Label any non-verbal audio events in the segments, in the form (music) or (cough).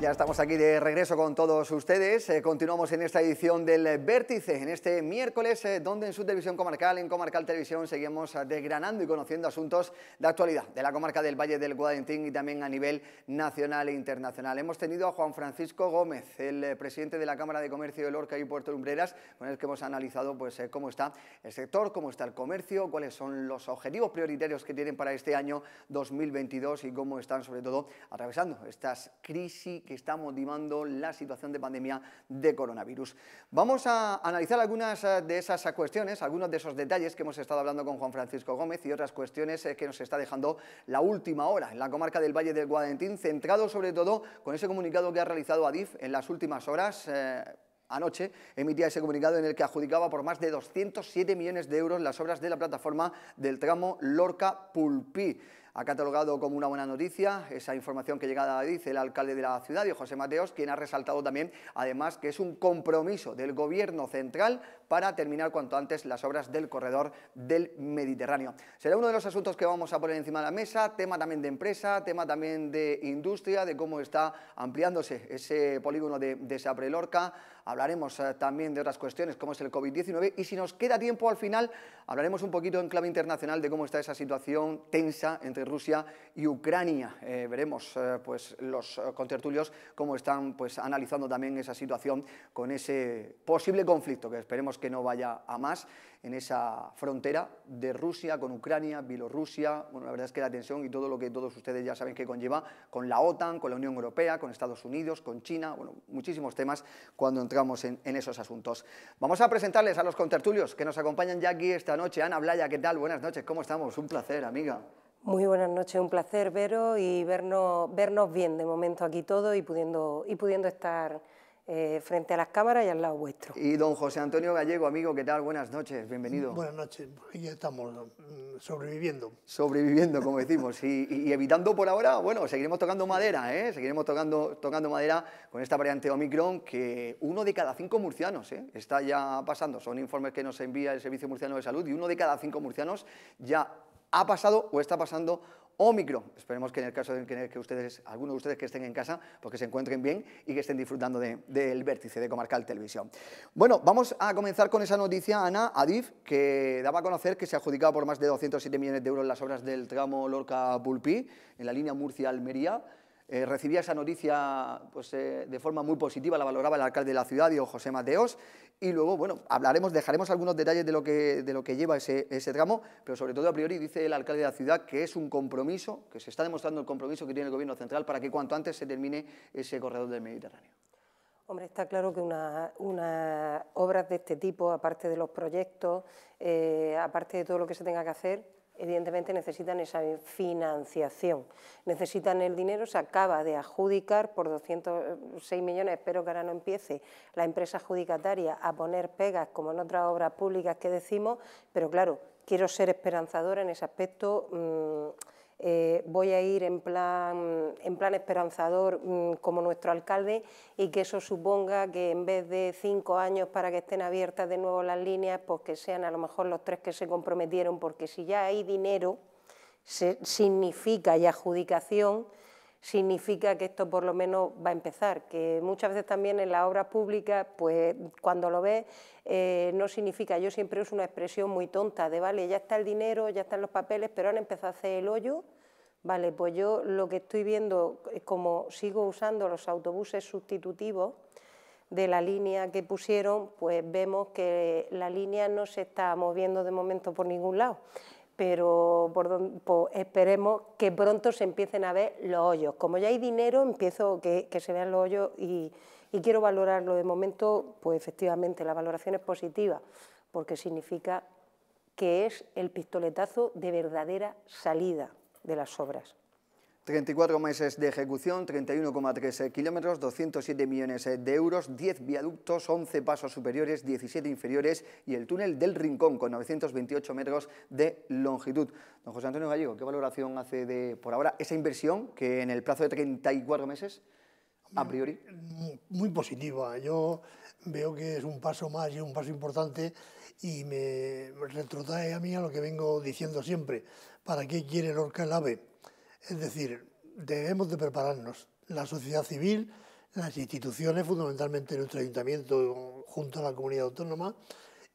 Ya estamos aquí de regreso con todos ustedes. Eh, continuamos en esta edición del Vértice, en este miércoles, eh, donde en su televisión comarcal, en Comarcal Televisión, seguimos eh, desgranando y conociendo asuntos de actualidad de la comarca del Valle del Guadentín y también a nivel nacional e internacional. Hemos tenido a Juan Francisco Gómez, el presidente de la Cámara de Comercio de Lorca y Puerto Lumbreras, con el que hemos analizado pues, cómo está el sector, cómo está el comercio, cuáles son los objetivos prioritarios que tienen para este año 2022 y cómo están, sobre todo, atravesando estas crisis que está motivando la situación de pandemia de coronavirus. Vamos a analizar algunas eh, de esas cuestiones, algunos de esos detalles que hemos estado hablando con Juan Francisco Gómez y otras cuestiones eh, que nos está dejando la última hora en la comarca del Valle del Guadentín, centrado sobre todo con ese comunicado que ha realizado Adif en las últimas horas. Eh, anoche emitía ese comunicado en el que adjudicaba por más de 207 millones de euros las obras de la plataforma del tramo Lorca-Pulpí ha catalogado como una buena noticia esa información que llega dice el alcalde de la ciudad, José Mateos, quien ha resaltado también, además, que es un compromiso del gobierno central para terminar cuanto antes las obras del corredor del Mediterráneo. Será uno de los asuntos que vamos a poner encima de la mesa, tema también de empresa, tema también de industria, de cómo está ampliándose ese polígono de, de Saprelorca, hablaremos eh, también de otras cuestiones como es el COVID-19 y si nos queda tiempo al final hablaremos un poquito en clave internacional de cómo está esa situación tensa entre Rusia y Ucrania. Eh, veremos eh, pues, los contertulios cómo están pues, analizando también esa situación con ese posible conflicto que esperemos que no vaya a más en esa frontera de Rusia con Ucrania, Bielorrusia, bueno, la verdad es que la tensión y todo lo que todos ustedes ya saben que conlleva con la OTAN, con la Unión Europea, con Estados Unidos, con China, bueno, muchísimos temas cuando entramos en, esos asuntos. Vamos a presentarles a los contertulios que nos acompañan ya aquí esta noche. Ana Blaya, ¿qué tal? Buenas noches, ¿cómo estamos? Un placer, amiga. Muy buenas noches, un placer veros y vernos, vernos bien de momento aquí todos y pudiendo, y pudiendo estar eh, frente a las cámaras y al lado vuestro. Y don José Antonio Gallego, amigo, ¿qué tal? Buenas noches, bienvenido. Buenas noches, ya estamos mm, sobreviviendo. Sobreviviendo, como decimos, y, evitando por ahora, bueno, seguiremos tocando madera, ¿eh? seguiremos tocando, tocando madera con esta variante Omicron que uno de cada cinco murcianos ¿eh? está ya pasando, son informes que nos envía el Servicio Murciano de Salud y uno de cada cinco murcianos ya ha pasado o está pasando Omicron. Esperemos que en el caso de que, ustedes, algunos de ustedes que estén en casa, pues que se encuentren bien y que estén disfrutando del vértice de Comarcal Televisión. Bueno, vamos a comenzar con esa noticia, Ana Adif, que daba a conocer que se ha adjudicado por más de 207 millones de euros las obras del tramo Lorca-Pulpí, en la línea Murcia-Almería. Eh, recibía esa noticia pues, eh, de forma muy positiva, la valoraba el alcalde de la ciudad, Diego José Mateos, y luego, bueno, hablaremos, dejaremos algunos detalles de lo que, de lo que lleva ese, ese tramo, pero sobre todo a priori dice el alcalde de la ciudad que es un compromiso, que se está demostrando el compromiso que tiene el gobierno central para que cuanto antes se termine ese corredor del Mediterráneo. Hombre, está claro que unas una obras de este tipo, aparte de los proyectos, eh, aparte de todo lo que se tenga que hacer, evidentemente necesitan esa financiación, necesitan el dinero, se acaba de adjudicar por 206 millones, espero que ahora no empiece la empresa adjudicataria a poner pegas como en otras obras públicas que decimos, pero claro, quiero ser esperanzadora en ese aspecto. Mm, eh, voy a ir en plan, en plan esperanzador mm, como nuestro alcalde y que eso suponga que en vez de cinco años para que estén abiertas de nuevo las líneas, pues que sean a lo mejor los tres que se comprometieron, porque si ya hay dinero, significa y adjudicación, significa que esto por lo menos va a empezar, que muchas veces también en la obra pública, pues cuando lo ves, eh, no significa, yo siempre uso una expresión muy tonta de, vale, ya está el dinero, ya están los papeles, pero han empezado a hacer el hoyo, vale, pues yo lo que estoy viendo, como sigo usando los autobuses sustitutivos, de la línea que pusieron, pues vemos que la línea no se está moviendo de momento por ningún lado pero esperemos que pronto se empiecen a ver los hoyos. Como ya hay dinero, empiezo que, que se vean los hoyos y, quiero valorarlo. De momento, pues efectivamente, la valoración es positiva, porque significa que es el pistoletazo de verdadera salida de las obras. 34 meses de ejecución, 31,3 kilómetros, 207 millones de euros, 10 viaductos, 11 pasos superiores, 17 inferiores y el túnel del Rincón con 928 metros de longitud. Don José Antonio Gallego, ¿qué valoración hace de, por ahora, esa inversión que en el plazo de 34 meses, a priori? Muy positiva. Yo veo que es un paso más y un paso importante y me retrotrae a mí a lo que vengo diciendo siempre. ¿Para qué quiere el Orca el AVE? Es decir, debemos de prepararnos. La sociedad civil, las instituciones, fundamentalmente nuestro ayuntamiento junto a la comunidad autónoma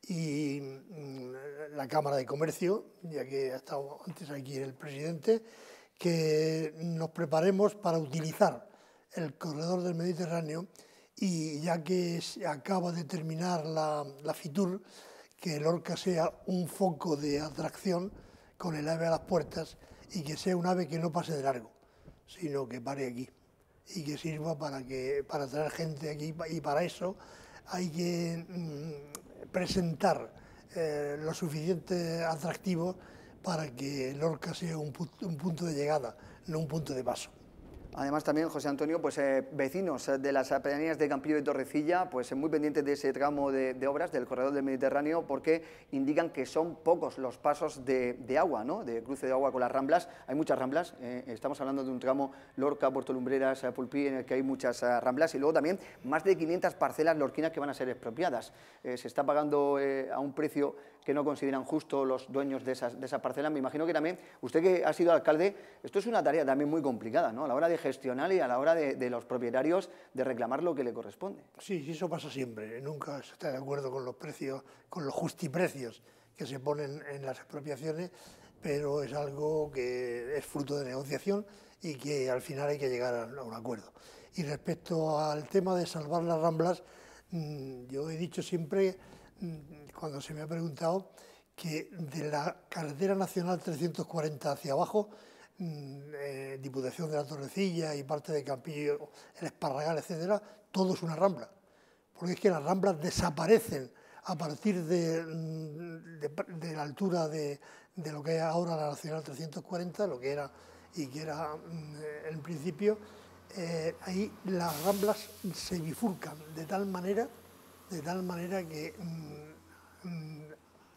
y mm, la Cámara de Comercio, ya que ha estado antes aquí el presidente, que nos preparemos para utilizar el corredor del Mediterráneo y ya que se acaba de terminar la, FITUR, que Lorca sea un foco de atracción con el ave a las puertas y que sea un ave que no pase de largo, sino que pare aquí y que sirva para, que, para traer gente aquí y para eso hay que mm, presentar eh, lo suficiente atractivo para que Lorca sea un punto de llegada, no un punto de paso. Además también, José Antonio, pues eh, vecinos de las pedanías de Campillo y Torrecilla, pues muy pendientes de ese tramo de, obras del corredor del Mediterráneo porque indican que son pocos los pasos de, agua, ¿no? de cruce de agua con las ramblas. Hay muchas ramblas, eh, estamos hablando de un tramo Lorca, Puerto Lumbreras, eh, Pulpí, en el que hay muchas ramblas y luego también más de 500 parcelas lorquinas que van a ser expropiadas. se está pagando a un precio que no consideran justo los dueños de esas, de parcelas. Me imagino que también, usted que ha sido alcalde, esto es una tarea también muy complicada, ¿no? A la hora de gestionar y a la hora de, los propietarios de reclamar lo que le corresponde. Sí, eso pasa siempre. Nunca se está de acuerdo con los precios, con los justiprecios que se ponen en las expropiaciones, pero es algo que es fruto de negociación y que al final hay que llegar a un acuerdo. Y respecto al tema de salvar las ramblas, mm, yo he dicho siempre cuando se me ha preguntado que de la carretera nacional 340 hacia abajo, mm, eh, Diputación de la Torrecilla y parte de Campillo, el Esparragal, etcétera, todo es una rambla. Porque es que las ramblas desaparecen a partir de, mm, la altura de, lo que es ahora la Nacional 340, lo que era y que era en principio, eh, ahí las ramblas se bifurcan de tal manera de tal manera que mm, mm,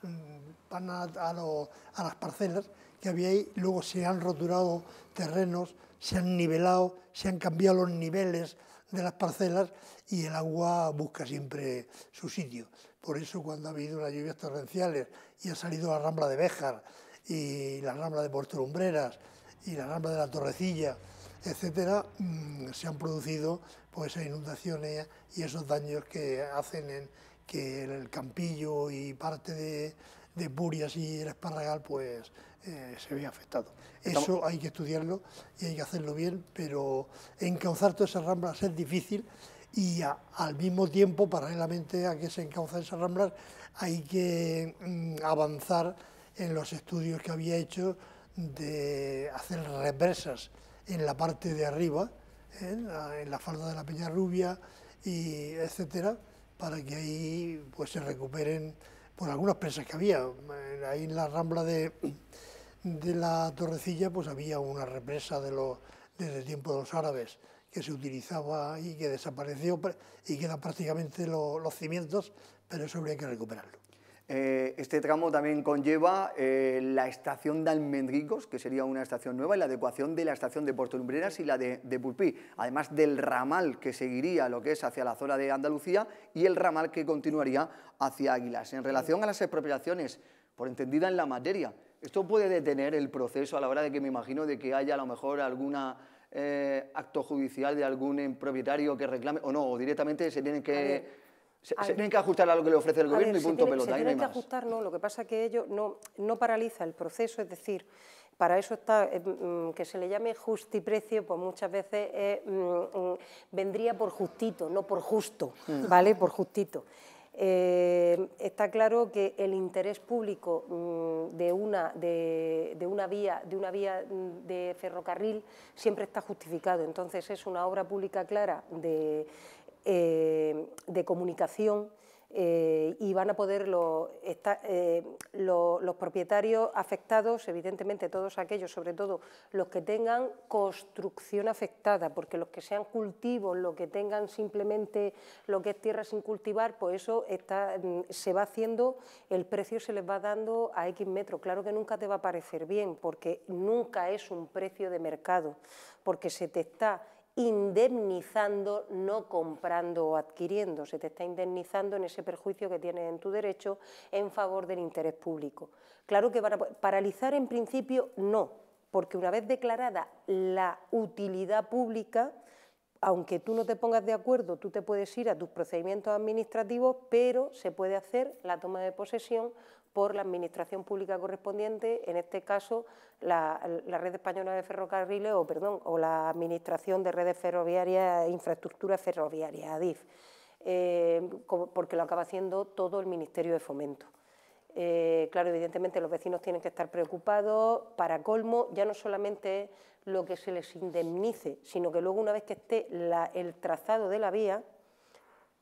mm, van a, las parcelas que había ahí, luego se han roturado terrenos, se han nivelado, se han cambiado los niveles de las parcelas y el agua busca siempre su sitio. Por eso cuando ha habido unas lluvias torrenciales y ha salido la rambla de Béjar y la rambla de Puerto Lumbreras y la rambla de la Torrecilla, etcétera, se han producido pues, esas inundaciones y esos daños que hacen en que el Campillo y parte de, de Burias y el Esparragal pues, eh, se vea afectado. Eso hay que estudiarlo y hay que hacerlo bien, pero encauzar todas esas ramblas es difícil y al mismo tiempo, paralelamente a que se encauzan esas ramblas, hay que mm, avanzar en los estudios que había hecho de hacer represas en la parte de arriba, en la, falda de la Peña Rubia, y etcétera, para que ahí pues, se recuperen por algunas presas que había. Ahí en la rambla de, de la Torrecilla pues había una represa de los, desde el tiempo de los árabes que se utilizaba y que desapareció y quedan prácticamente los cimientos, pero eso habría que recuperarlo. Eh, este tramo también conlleva eh, la estación de Almendricos, que sería una estación nueva, y la adecuación de la estación de Puerto Lumbreras y la de, Pulpí, además del ramal que seguiría lo que es hacia la zona de Andalucía y el ramal que continuaría hacia Águilas. En relación a las expropiaciones, por entendida en la materia, ¿esto puede detener el proceso a la hora de que me imagino de que haya a lo mejor alguna eh, acto judicial de algún propietario que reclame, o no, o directamente se tienen que se, tienen que ajustar a lo que le ofrece el gobierno y punto pelota. Se tienen que ajustar, no, lo que pasa es que ello no, no paraliza el proceso, es decir, para eso está, eh, mm, que se le llame justiprecio, pues muchas veces mm, mm, vendría por justito, no por justo, ¿vale? Por justito. Eh, está claro que el interés público de, una, de, de, una vía, de una vía de ferrocarril siempre está justificado. Entonces es una obra pública clara de, eh, de comunicación eh, y van a poder eh, los propietarios afectados, evidentemente todos aquellos, sobre todo los que tengan construcción afectada, porque los que sean cultivos, los que tengan simplemente lo que es tierra sin cultivar, pues eso está, mm, se va haciendo, el precio se les va dando a X metros. Claro que nunca te va a parecer bien, porque nunca es un precio de mercado, porque se te está indemnizando, no comprando o adquiriendo. Se te está indemnizando en ese perjuicio que tienes en tu derecho en favor del interés público. Claro que para paralizar en principio no, porque una vez declarada la utilidad pública, aunque tú no te pongas de acuerdo, tú te puedes ir a tus procedimientos administrativos, pero se puede hacer la toma de posesión por la Administración Pública correspondiente, en este caso la, Red Española de Ferrocarriles o, perdón, o la Administración de Redes Ferroviarias e Infraestructuras Ferroviarias, ADIF, eh, porque lo acaba haciendo todo el Ministerio de Fomento. Eh, claro, evidentemente los vecinos tienen que estar preocupados. Para colmo, ya no solamente lo que se les indemnice, sino que luego una vez que esté el trazado de la vía,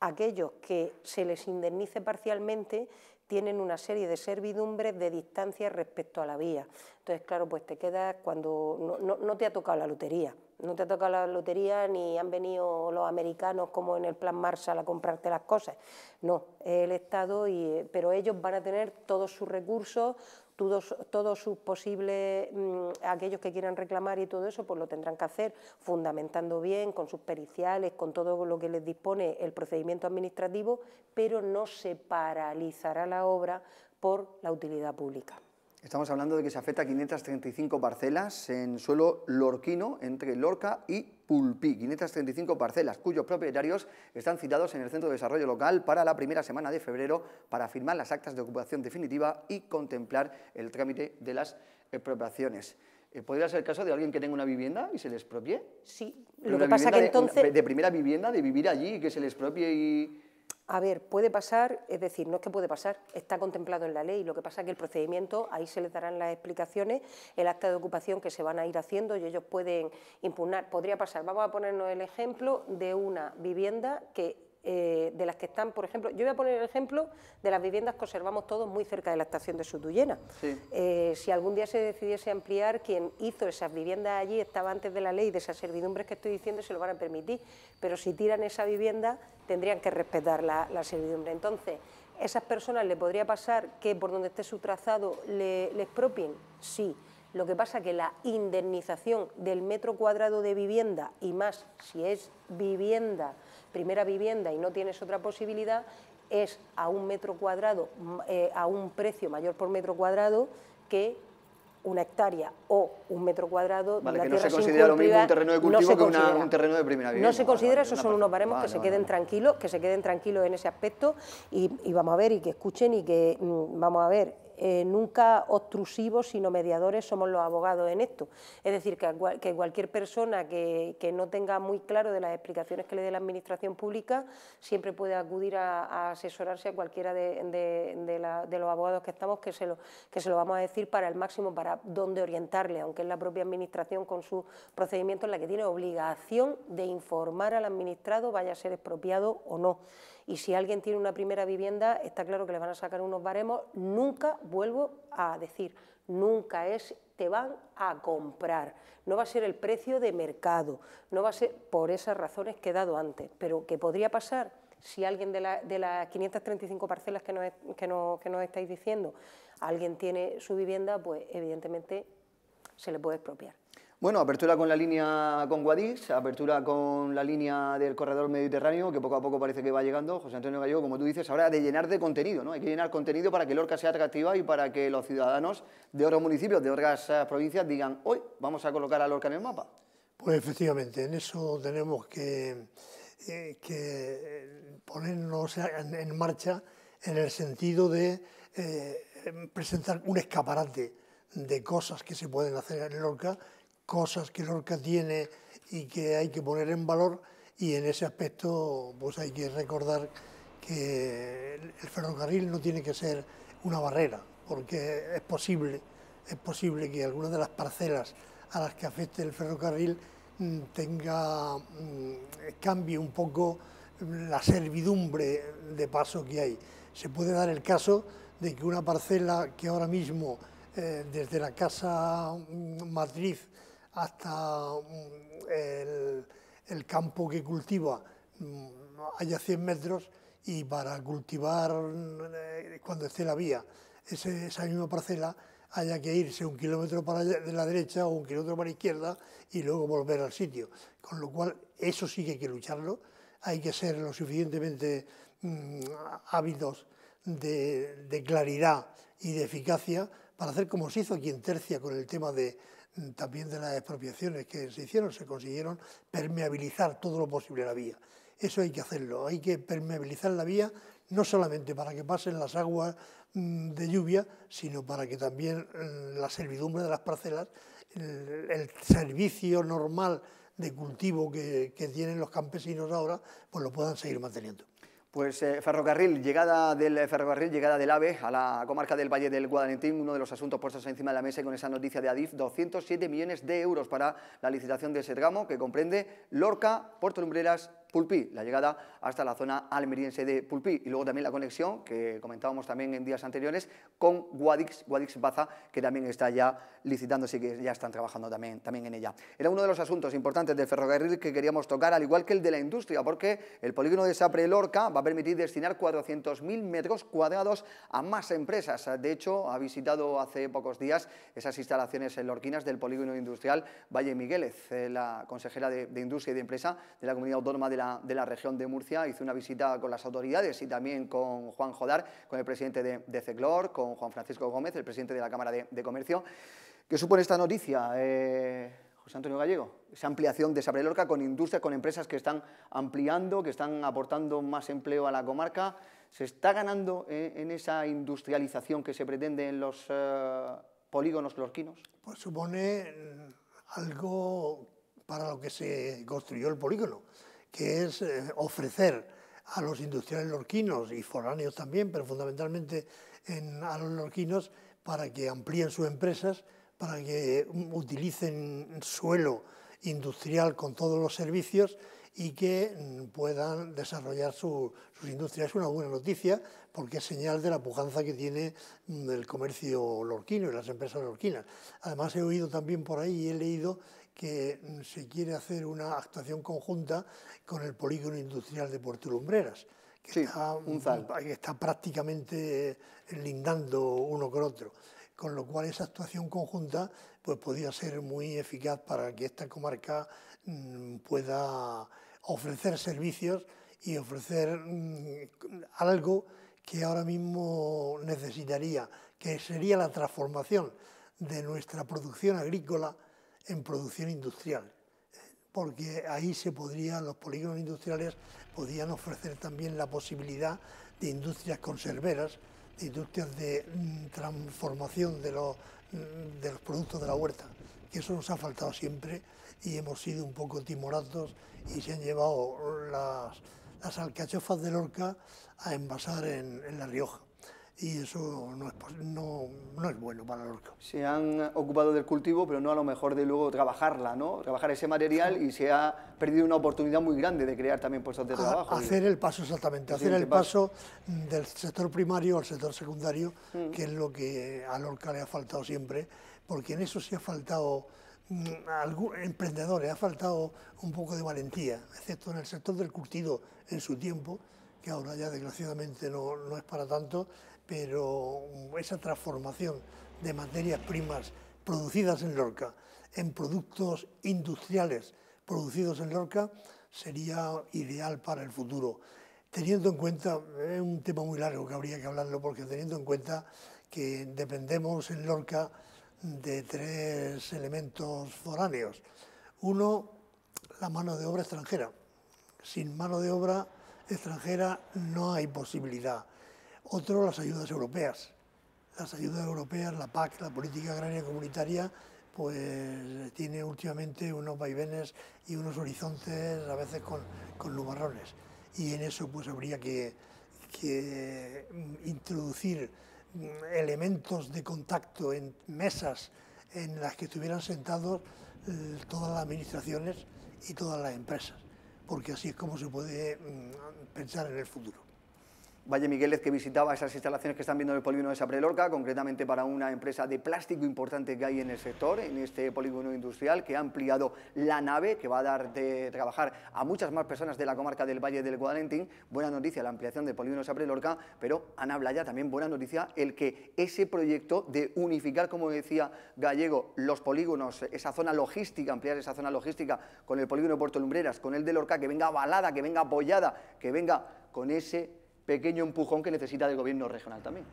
aquellos que se les indemnice parcialmente tienen una serie de servidumbres de distancia respecto a la vía. Entonces, claro, pues te quedas cuando no, te ha tocado la lotería, no te ha tocado la lotería ni han venido los americanos como en el plan Marshall a comprarte las cosas. No, es el Estado, y, pero ellos van a tener todos sus recursos, todos, sus posibles, mm, aquellos que quieran reclamar y todo eso, pues lo tendrán que hacer fundamentando bien, con sus periciales, con todo lo que les dispone el procedimiento administrativo, pero no se paralizará la obra por la utilidad pública. Estamos hablando de que se afecta a 535 parcelas en suelo lorquino entre Lorca y Pulpí. 535 parcelas cuyos propietarios están citados en el Centro de Desarrollo Local para la primera semana de febrero para firmar las actas de ocupación definitiva y contemplar el trámite de las expropiaciones. Eh, ¿Podría ser el caso de alguien que tenga una vivienda y se le expropie? Sí, lo que pasa que entonces... De, primera vivienda, de vivir allí y que se le expropie y a ver, puede pasar, es decir, no es que puede pasar, está contemplado en la ley. Lo que pasa es que el procedimiento, ahí se les darán las explicaciones, el acta de ocupación que se van a ir haciendo y ellos pueden impugnar. Podría pasar, vamos a ponernos el ejemplo de una vivienda que eh, de las que están, por ejemplo, yo voy a poner el ejemplo de las viviendas que observamos todos muy cerca de la estación de Sutuyena. Eh, si algún día se decidiese ampliar, quien hizo esas viviendas allí estaba antes de la ley, de esas servidumbres que estoy diciendo, se lo van a permitir, pero si tiran esa vivienda tendrían que respetar la, servidumbre. Entonces, ¿esas personas le podría pasar que por donde esté su trazado le, le expropien? Sí. Lo que pasa es que la indemnización del metro cuadrado de vivienda, y más si es vivienda primera vivienda y no tienes otra posibilidad, es a un metro cuadrado, eh, a un precio mayor por metro cuadrado que una hectárea o un metro cuadrado de que no se considera lo mismo un terreno de cultivo que un terreno de primera vivienda. No se considera, esos son unos baremos que se queden tranquilos, que se queden tranquilos en ese aspecto y, y, vamos a ver y que escuchen y que mm, vamos a ver eh, nunca obtrusivos, sino mediadores somos los abogados en esto. Es decir, que, cualquier persona que, no tenga muy claro de las explicaciones que le dé la Administración Pública siempre puede acudir a, asesorarse a cualquiera de, los abogados que estamos, que se, lo, que se lo vamos a decir para el máximo, para dónde orientarle, aunque es la propia Administración con su procedimiento en la que tiene obligación de informar al administrado, vaya a ser expropiado o no y si alguien tiene una primera vivienda, está claro que le van a sacar unos baremos. Nunca, vuelvo a decir, nunca es te van a comprar, no va a ser el precio de mercado, no va a ser por esas razones que he dado antes, pero que podría pasar si alguien de, las 535 parcelas que nos, que, que nos estáis diciendo, alguien tiene su vivienda, pues evidentemente se le puede expropiar. Bueno, apertura con la línea con Guadix, apertura con la línea del corredor mediterráneo, que poco a poco parece que va llegando. José Antonio Gallego, como tú dices, ahora de llenar de contenido, ¿no? Hay que llenar contenido para que Lorca sea atractiva y para que los ciudadanos de otros municipios, de otras eh, provincias, digan, hoy vamos a colocar a Lorca en el mapa. Pues efectivamente, en eso tenemos que, eh, que ponernos en marcha en el sentido de eh, presentar un escaparate de cosas que se pueden hacer en Lorca cosas que Lorca tiene y que hay que poner en valor y en ese aspecto pues hay que recordar que el ferrocarril no tiene que ser una barrera, porque es posible, es posible que algunas de las parcelas a las que afecte el ferrocarril mm, tenga, mm, cambie un poco la servidumbre de paso que hay. Se puede dar el caso de que una parcela que ahora mismo eh, desde la casa mm, matriz hasta mm, el, campo que cultiva mm, haya 100 metros y para cultivar eh, cuando esté la vía esa misma parcela haya que irse un kilómetro para de la derecha o un kilómetro para la izquierda y luego volver al sitio. Con lo cual, eso sí que hay que lucharlo, hay que ser lo suficientemente mm, hábitos de, claridad y de eficacia para hacer como se hizo aquí en Tercia con el tema de, también de las expropiaciones que se hicieron, se consiguieron permeabilizar todo lo posible la vía. Eso hay que hacerlo, hay que permeabilizar la vía no solamente para que pasen las aguas mm, de lluvia, sino para que también mm, la servidumbre de las parcelas, el, servicio normal de cultivo que, que tienen los campesinos ahora, pues lo puedan seguir manteniendo. Pues eh, ferrocarril, llegada del ferrocarril, llegada del AVE a la comarca del Valle del Guadalentín, uno de los asuntos puestos encima de la mesa y con esa noticia de Adif, 207 millones de euros para la licitación de ese tramo que comprende Lorca, Puerto Lumbreras, Pulpí, la llegada hasta la zona almeriense de Pulpí y luego también la conexión que comentábamos también en días anteriores con Guadix, Guadix Baza, que también está ya licitándose y que ya están trabajando también, también en ella. Era uno de los asuntos importantes del ferrocarril que queríamos tocar, al igual que el de la industria, porque el polígono de Sapre Lorca va a permitir destinar 400.000 metros cuadrados a más empresas. De hecho, ha visitado hace pocos días esas instalaciones en lorquinas del polígono industrial Valle Miguelez, eh, la consejera de, de Industria y de Empresa de la Comunidad Autónoma de la de la región de Murcia, hizo una visita con las autoridades y también con Juan Jodar, con el presidente de, de CECLOR, con Juan Francisco Gómez, el presidente de la Cámara de, Comercio. ¿Qué supone esta noticia, eh, José Antonio Gallego? Esa ampliación de Sabrelorca con industrias, con empresas que están ampliando, que están aportando más empleo a la comarca. ¿Se está ganando eh, en esa industrialización que se pretende en los eh, polígonos lorquinos? Pues supone algo para lo que se construyó el polígono que es eh, ofrecer a los industriales lorquinos y foráneos también, pero fundamentalmente a los lorquinos, para que amplíen sus empresas, para que utilicen suelo industrial con todos los servicios y que mm, puedan desarrollar sus industrias. Es una buena noticia porque es señal de la pujanza que tiene mm, el comercio lorquino y las empresas lorquinas. Además he oído también por ahí y he leído que mm, se quiere hacer una actuación conjunta con el polígono industrial de Puerto Lumbreras, que, está, que está prácticamente lindando uno con otro. Con lo cual esa actuación conjunta pues podría ser muy eficaz para que esta comarca pueda ofrecer servicios y ofrecer mm, algo que ahora mismo necesitaría, que sería la transformación de nuestra producción agrícola en producción industrial, porque ahí se podrían, los polígonos industriales podrían ofrecer también la posibilidad de industrias conserveras, de industrias de mm, transformación de los, mm, de los productos de la huerta, que eso nos ha faltado siempre y hemos sido un poco timoratos y se han llevado las, alcachofas de Lorca a envasar en, en La Rioja y eso no es, no, no es, bueno para Lorca. Se han ocupado del cultivo, pero no a lo mejor de luego trabajarla, ¿no? Trabajar ese material y se ha perdido una oportunidad muy grande de crear también puestos de trabajo. hacer el paso, exactamente, hacer el paso del sector primario al sector secundario, mm. que es lo que a Lorca le ha faltado siempre, porque en eso sí ha faltado Mm, emprendedores, ha faltado un poco de valentía, excepto en el sector del curtido en su tiempo, que ahora ya desgraciadamente no, no es para tanto, pero esa transformación de materias primas producidas en Lorca en productos industriales producidos en Lorca sería ideal para el futuro. Teniendo en cuenta, es un tema muy largo que habría que hablarlo, porque teniendo en cuenta que dependemos en Lorca de tres elementos foráneos. Uno, la mano de obra extranjera. Sin mano de obra extranjera no hay posibilidad. Otro, las ayudas europeas. Las ayudas europeas, la PAC, la Política Agraria Comunitaria, pues tiene últimamente unos vaivenes y unos horizontes a veces con, con nubarrones. Y en eso pues habría que, que introducir elementos de contacto en mesas en las que estuvieran sentados todas las administraciones y todas las empresas, porque así es como se puede mm, pensar en el futuro. Valle Migueles que visitaba esas instalaciones que están viendo en el polígono de Saprelorca, concretamente para una empresa de plástico importante que hay en el sector, en este polígono industrial, que ha ampliado la nave, que va a dar de trabajar a muchas más personas de la comarca del Valle del Guadalentín. Buena noticia la ampliación del polígono de Saprelorca, pero Ana Blaya también buena noticia el que ese proyecto de unificar, como decía Gallego, los polígonos, esa zona logística, ampliar esa zona logística con el polígono de Puerto Lumbreras, con el de Lorca, que venga avalada, que venga apoyada, que venga con ese pequeño empujón que necesita del gobierno regional también.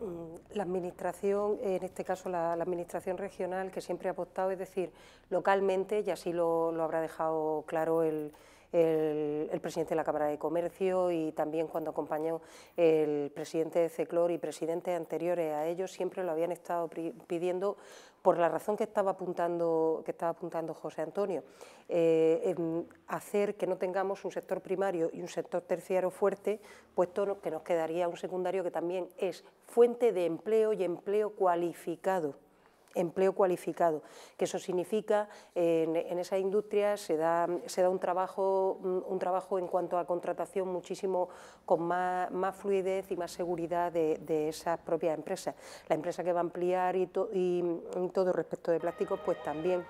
mm, la administración, en este caso la, administración regional, que siempre ha apostado, es decir, localmente, y así lo, lo habrá dejado claro el, el, presidente de la Cámara de Comercio y también cuando acompañó el presidente de CECLOR y presidentes anteriores a ellos, siempre lo habían estado pidiendo por la razón que estaba apuntando, que estaba apuntando José Antonio, eh, hacer que no tengamos un sector primario y un sector terciario fuerte, puesto que nos quedaría un secundario que también es fuente de empleo y empleo cualificado empleo cualificado, que eso significa en, en esa industria se da, se da un, trabajo, un trabajo en cuanto a contratación muchísimo con más, más fluidez y más seguridad de, de, esas propias empresas. La empresa que va a ampliar y, todo respecto de plásticos, pues también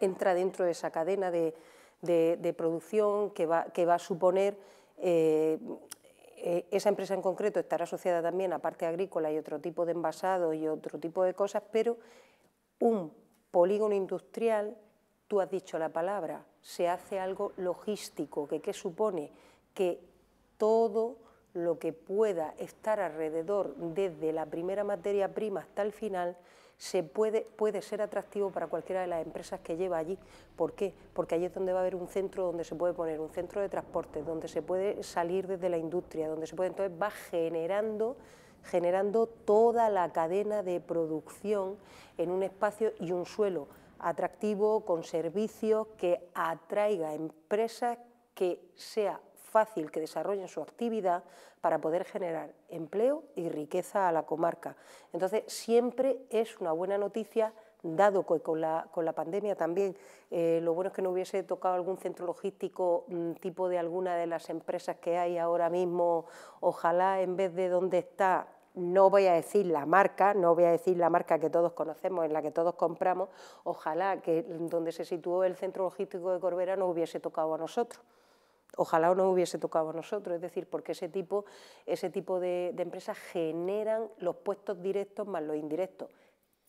entra dentro de esa cadena de, de producción que va, que va a suponer eh, eh, esa empresa en concreto estará asociada también a parte agrícola y otro tipo de envasado y otro tipo de cosas, pero un polígono industrial, tú has dicho la palabra, se hace algo logístico, que ¿qué supone? Que todo lo que pueda estar alrededor desde la primera materia prima hasta el final se puede, puede ser atractivo para cualquiera de las empresas que lleva allí. ¿Por qué? Porque allí es donde va a haber un centro donde se puede poner un centro de transporte, donde se puede salir desde la industria, donde se puede, entonces va generando generando toda la cadena de producción en un espacio y un suelo atractivo, con servicios que atraiga empresas que sea fácil que desarrollen su actividad para poder generar empleo y riqueza a la comarca. Entonces, siempre es una buena noticia dado que con la, con la pandemia también eh, lo bueno es que no hubiese tocado algún centro logístico mm, tipo de alguna de las empresas que hay ahora mismo, ojalá en vez de donde está, no voy a decir la marca, no voy a decir la marca que todos conocemos, en la que todos compramos, ojalá que donde se situó el centro logístico de Corbera no hubiese tocado a nosotros ojalá no hubiese tocado a nosotros, es decir, porque ese tipo, ese tipo de, empresas generan los puestos directos más los indirectos.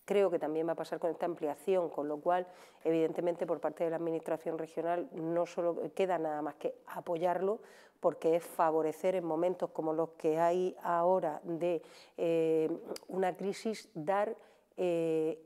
Creo que también va a pasar con esta ampliación, con lo cual, evidentemente, por parte de la Administración regional no solo queda nada más que apoyarlo, porque es favorecer en momentos como los que hay ahora de eh, una crisis, dar eh,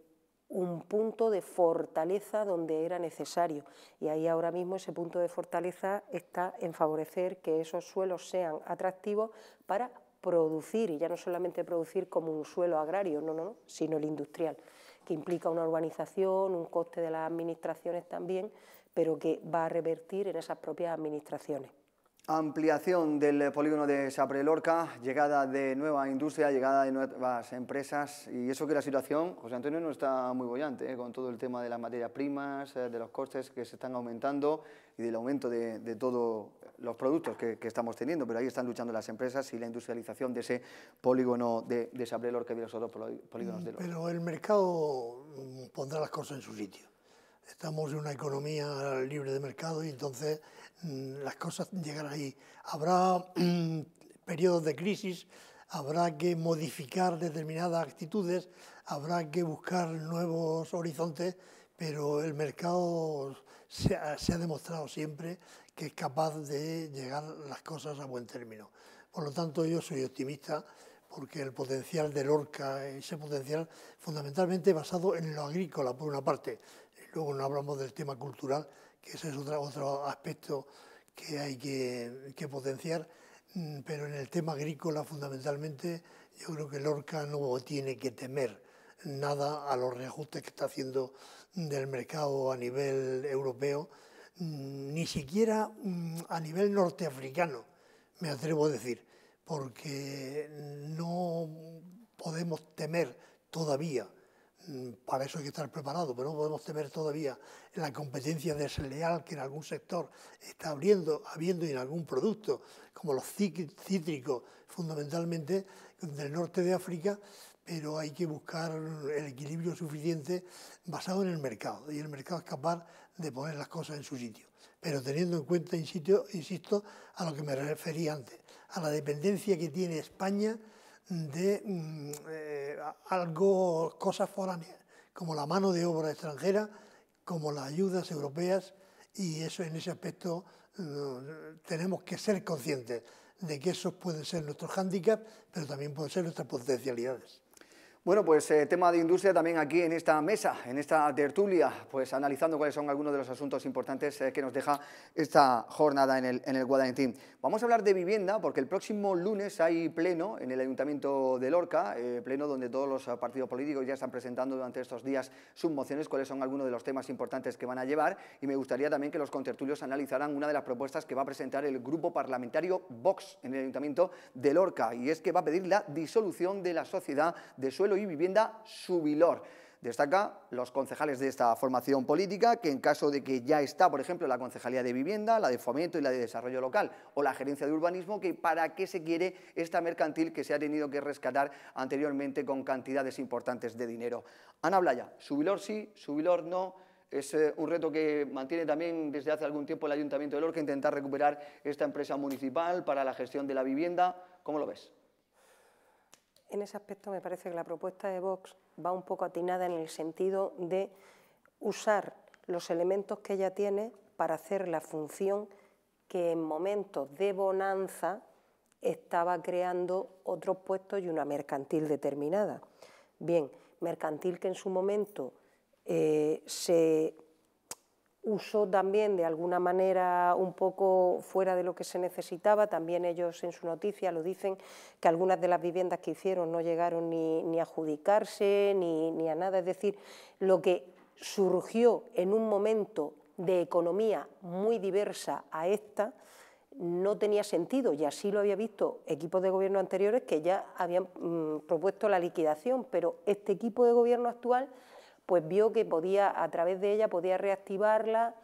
un punto de fortaleza donde era necesario. Y ahí ahora mismo ese punto de fortaleza está en favorecer que esos suelos sean atractivos para producir, y ya no solamente producir como un suelo agrario, no, no, no, sino el industrial, que implica una urbanización, un coste de las administraciones también, pero que va a revertir en esas propias administraciones. Ampliación del polígono de Saprelorca, llegada de nueva industria, llegada de nuevas empresas y eso que la situación, José Antonio, no está muy bollante ¿eh? con todo el tema de las materias primas, eh, de los costes que se están aumentando y del aumento de, todos los productos que, estamos teniendo, pero ahí están luchando las empresas y la industrialización de ese polígono de, de Saprelorca y de los otros polígonos de Pero el mercado pondrá las cosas en su sitio. Estamos en una economía libre de mercado y entonces Mm, las cosas llegarán ahí. Habrá mm, periodos de crisis, habrá que modificar determinadas actitudes, habrá que buscar nuevos horizontes, pero el mercado se ha, demostrado siempre que es capaz de llegar las cosas a buen término. Por lo tanto, yo soy optimista porque el potencial del Orca, ese potencial fundamentalmente basado en lo agrícola, por una parte, luego no hablamos del tema cultural, que ese es otro, otro aspecto que hay que, potenciar, mm, pero en el tema agrícola fundamentalmente yo creo que Lorca no tiene que temer nada a los reajustes que está haciendo del mercado a nivel europeo, mm, ni siquiera mm, a nivel norteafricano, me atrevo a decir, porque no podemos temer todavía para eso hay que estar preparado, pero no podemos temer todavía la competencia desleal que en algún sector está abriendo, habiendo en algún producto, como los cítricos, fundamentalmente del norte de África, pero hay que buscar el equilibrio suficiente basado en el mercado, y el mercado es capaz de poner las cosas en su sitio, pero teniendo en cuenta, insisto, a lo que me refería antes, a la dependencia que tiene España de mm, eh, algo, cosas foráneas, como la mano de obra extranjera, como las ayudas europeas, y eso en ese aspecto mm, tenemos que ser conscientes de que esos pueden ser nuestros hándicaps, pero también pueden ser nuestras potencialidades. Bueno, pues eh, tema de industria también aquí en esta mesa, en esta tertulia, pues analizando cuáles son algunos de los asuntos importantes eh, que nos deja esta jornada en el, en el Guadalentín. Vamos a hablar de vivienda porque el próximo lunes hay pleno en el Ayuntamiento de Lorca, eh, pleno donde todos los partidos políticos ya están presentando durante estos días sus mociones, cuáles son algunos de los temas importantes que van a llevar y me gustaría también que los contertulios analizaran una de las propuestas que va a presentar el grupo parlamentario Vox en el Ayuntamiento de Lorca y es que va a pedir la disolución de la sociedad de suelo y Vivienda Subilor. Destaca los concejales de esta formación política que en caso de que ya está, por ejemplo, la Concejalía de Vivienda, la de Fomento y la de Desarrollo Local o la Gerencia de Urbanismo, que para qué se quiere esta mercantil que se ha tenido que rescatar anteriormente con cantidades importantes de dinero. Ana Blaya, Subilor sí, Subilor no. Es eh, un reto que mantiene también desde hace algún tiempo el Ayuntamiento de Lorca, intentar recuperar esta empresa municipal para la gestión de la vivienda. ¿Cómo lo ves? En ese aspecto me parece que la propuesta de Vox va un poco atinada en el sentido de usar los elementos que ella tiene para hacer la función que en momentos de bonanza estaba creando otros puestos y una mercantil determinada. Bien, mercantil que en su momento eh, se usó también de alguna manera un poco fuera de lo que se necesitaba, también ellos en su noticia lo dicen, que algunas de las viviendas que hicieron no llegaron ni, a adjudicarse ni, ni a nada, es decir, lo que surgió en un momento de economía muy diversa a esta, no tenía sentido. Y así lo había visto equipos de gobierno anteriores que ya habían mm, propuesto la liquidación, pero este equipo de gobierno actual pues vio que podía, a través de ella, podía reactivarla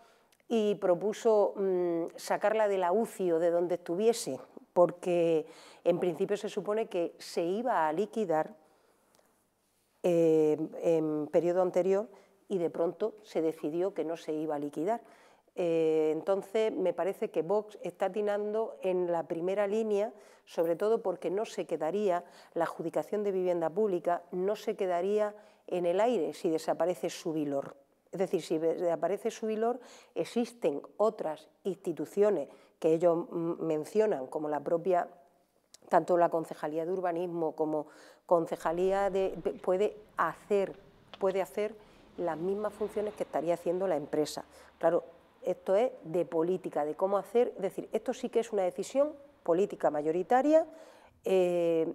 y propuso mm, sacarla de la o de donde estuviese, porque en principio se supone que se iba a liquidar eh, en periodo anterior y de pronto se decidió que no se iba a liquidar. Eh, entonces, me parece que Vox está atinando en la primera línea, sobre todo porque no se quedaría la adjudicación de vivienda pública, no se quedaría en el aire si desaparece su vilor. Es decir, si desaparece su vilor, existen otras instituciones que ellos mencionan, como la propia, tanto la Concejalía de Urbanismo como Concejalía de... puede hacer, puede hacer las mismas funciones que estaría haciendo la empresa. Claro, esto es de política, de cómo hacer, es decir, esto sí que es una decisión política mayoritaria, eh,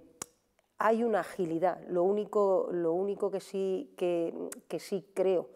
hay una agilidad. Lo único, lo único que, sí, que, sí creo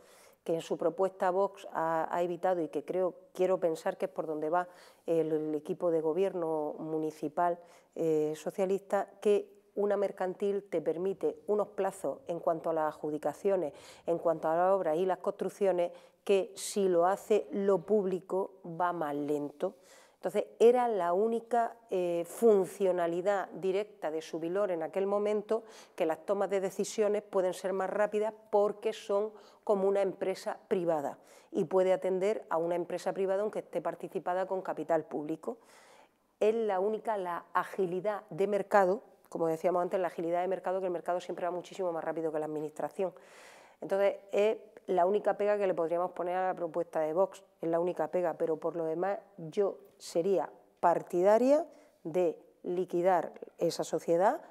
que en su propuesta Vox ha, evitado y que creo, quiero pensar que es por donde va el, equipo de gobierno municipal eh, socialista, que una mercantil te permite unos plazos en cuanto a las adjudicaciones, en cuanto a las obras y las construcciones, que si lo hace lo público va más lento. Entonces, era la única eh, funcionalidad directa de Subilor en aquel momento que las tomas de decisiones pueden ser más rápidas porque son como una empresa privada y puede atender a una empresa privada aunque esté participada con capital público. Es la única, la agilidad de mercado, como decíamos antes, la agilidad de mercado, que el mercado siempre va muchísimo más rápido que la administración. Entonces, es la única pega que le podríamos poner a la propuesta de Vox, es la única pega, pero por lo demás yo sería partidaria de liquidar esa sociedad,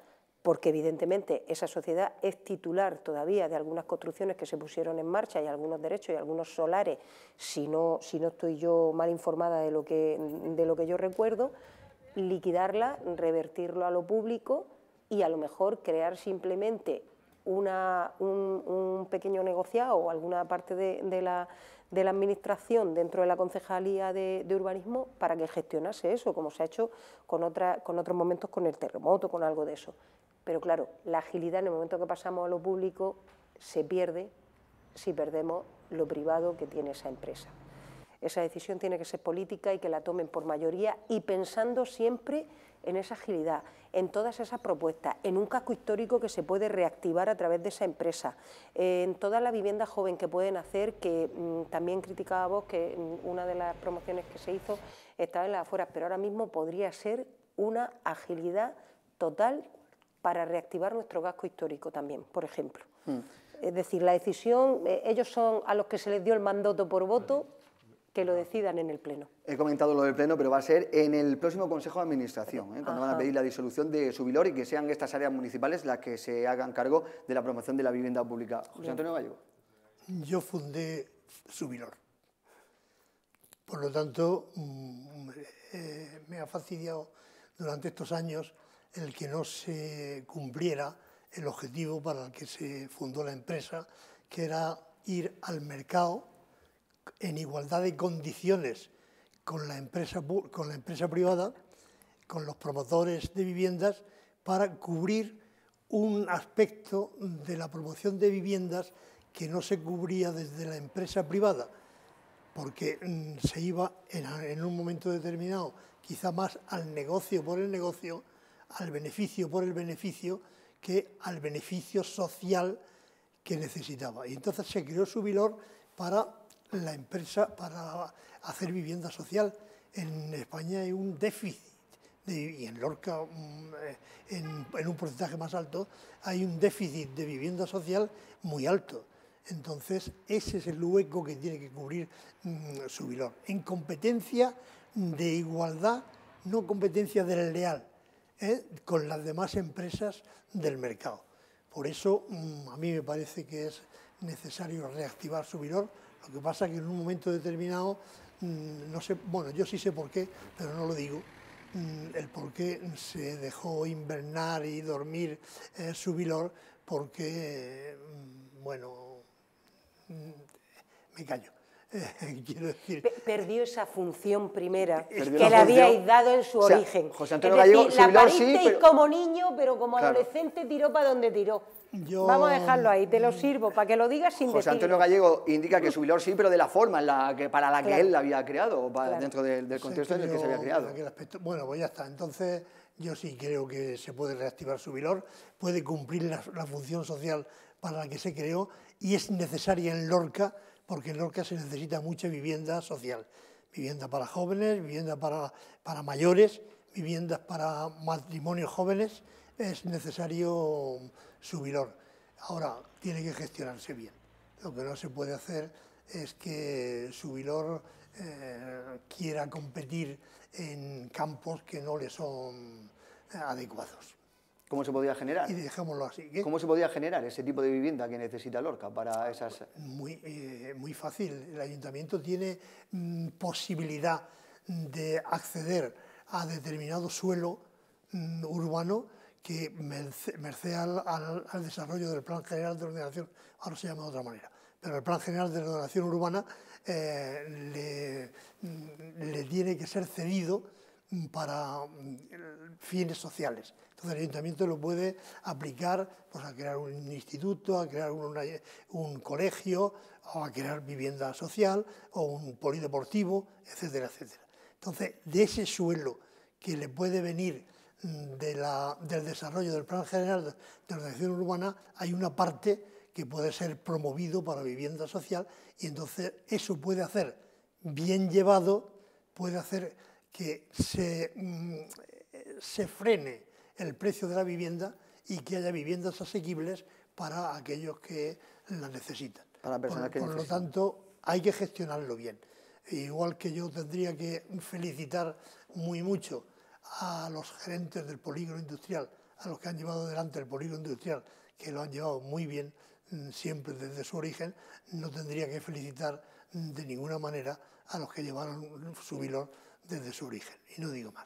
porque evidentemente esa sociedad es titular todavía de algunas construcciones que se pusieron en marcha y algunos derechos y algunos solares, si no, si no estoy yo mal informada de lo, que, de lo que yo recuerdo, liquidarla, revertirlo a lo público y a lo mejor crear simplemente una, un, pequeño negociado o alguna parte de, la, de, la, administración dentro de la concejalía de, urbanismo para que gestionase eso, como se ha hecho con, otra, con otros momentos con el terremoto, con algo de eso. Pero claro, la agilidad en el momento que pasamos a lo público se pierde si perdemos lo privado que tiene esa empresa. Esa decisión tiene que ser política y que la tomen por mayoría y pensando siempre en esa agilidad, en todas esas propuestas, en un casco histórico que se puede reactivar a través de esa empresa, en toda la vivienda joven que pueden hacer, que mm, también criticábamos que mm, una de las promociones que se hizo estaba en las afueras, pero ahora mismo podría ser una agilidad total para reactivar nuestro casco histórico también, por ejemplo. Mm. Es decir, la decisión, eh, ellos son a los que se les dio el mandato por voto, que lo decidan en el Pleno. He comentado lo del Pleno, pero va a ser en el próximo Consejo de Administración, ¿eh? cuando van a pedir la disolución de Subilor y que sean estas áreas municipales las que se hagan cargo de la promoción de la vivienda pública. José Antonio Gallego. Yo fundé Subilor. Por lo tanto, mm, eh, me ha fastidiado durante estos años el que no se cumpliera el objetivo para el que se fundó la empresa, que era ir al mercado en igualdad de condiciones con la empresa, con la empresa privada, con los promotores de viviendas, para cubrir un aspecto de la promoción de viviendas que no se cubría desde la empresa privada, porque mm, se iba en, un momento determinado quizá más al negocio por el negocio, al beneficio por el beneficio, que al beneficio social que necesitaba. Y entonces se creó Subilor para la empresa, para hacer vivienda social. En España hay un déficit, y en Lorca mm, eh, en, un porcentaje más alto, hay un déficit de vivienda social muy alto. Entonces, ese es el hueco que tiene que cubrir mm, Subilor. En competencia de igualdad, no competencia desleal, ¿eh? con las demás empresas del mercado. Por eso mm, a mí me parece que es necesario reactivar Subiror. Lo que pasa es que en un momento determinado, mm, no sé, bueno, yo sí sé por qué, pero no lo digo, mm, el por qué se dejó invernar y dormir eh, Subilor, porque, bueno, me callo. (laughs) Perdió esa función primera (laughs) que le habíais dado en su origen. José Antonio Gallego, la sí, como niño, pero como adolescente tiró para donde tiró. Vamos a dejarlo ahí, te lo sirvo, para que lo digas sin José Antonio Gallego indica que Subilor sí, pero de la forma en la que, para la que él la había creado, dentro del, contexto en el que se había creado. bueno, pues ya está. Entonces, yo sí creo que se puede reactivar Subilor, puede cumplir la, la función social para la que se creó y es necesaria en Lorca porque en Lorca se necesita mucha vivienda social, vivienda para jóvenes, vivienda para, para mayores, viviendas para matrimonios jóvenes, es necesario subiror. Ahora, tiene que gestionarse bien. Lo que no se puede hacer es que Subilor eh, quiera competir en campos que no le son adecuados. ¿Cómo se podía generar? Y dejémoslo así. ¿Cómo se podía generar ese tipo de vivienda que necesita Lorca para esas...? Muy, eh, muy fácil. El ayuntamiento tiene mm, posibilidad de acceder a determinado suelo mm, urbano que merced, al, desarrollo del Plan General de Ordenación, ahora se llama de otra manera, pero el Plan General de Ordenación Urbana eh, le, mm, le tiene que ser cedido para fines sociales. Entonces el ayuntamiento lo puede aplicar pues, a crear un instituto, a crear un, colegio, a crear vivienda social, o un polideportivo, etcétera, etcétera. Entonces, de ese suelo que le puede venir del desarrollo del Plan General de Ordenación Urbana, hay una parte que puede ser promovido para vivienda social y entonces eso puede hacer bien llevado, puede hacer que se, mm, se frene el precio de la vivienda y que haya viviendas asequibles para aquellos que la necesitan. Para personas por, por lo tanto, hay que gestionarlo bien. Igual que yo tendría que felicitar muy mucho a los gerentes del polígono industrial, a los que han llevado adelante el polígono industrial, que lo han llevado muy bien mm, siempre desde su origen, no tendría que felicitar de ninguna manera a los que llevaron su vilón desde su origen. Y no digo más.